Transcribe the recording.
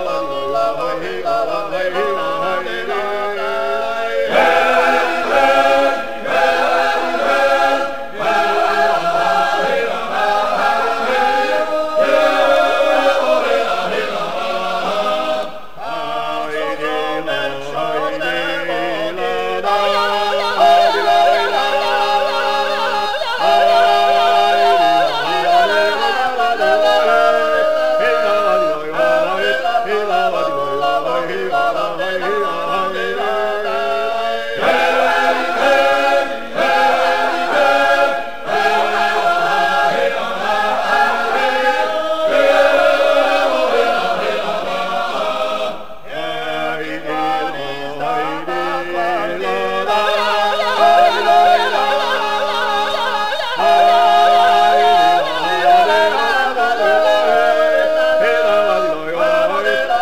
la la Lord.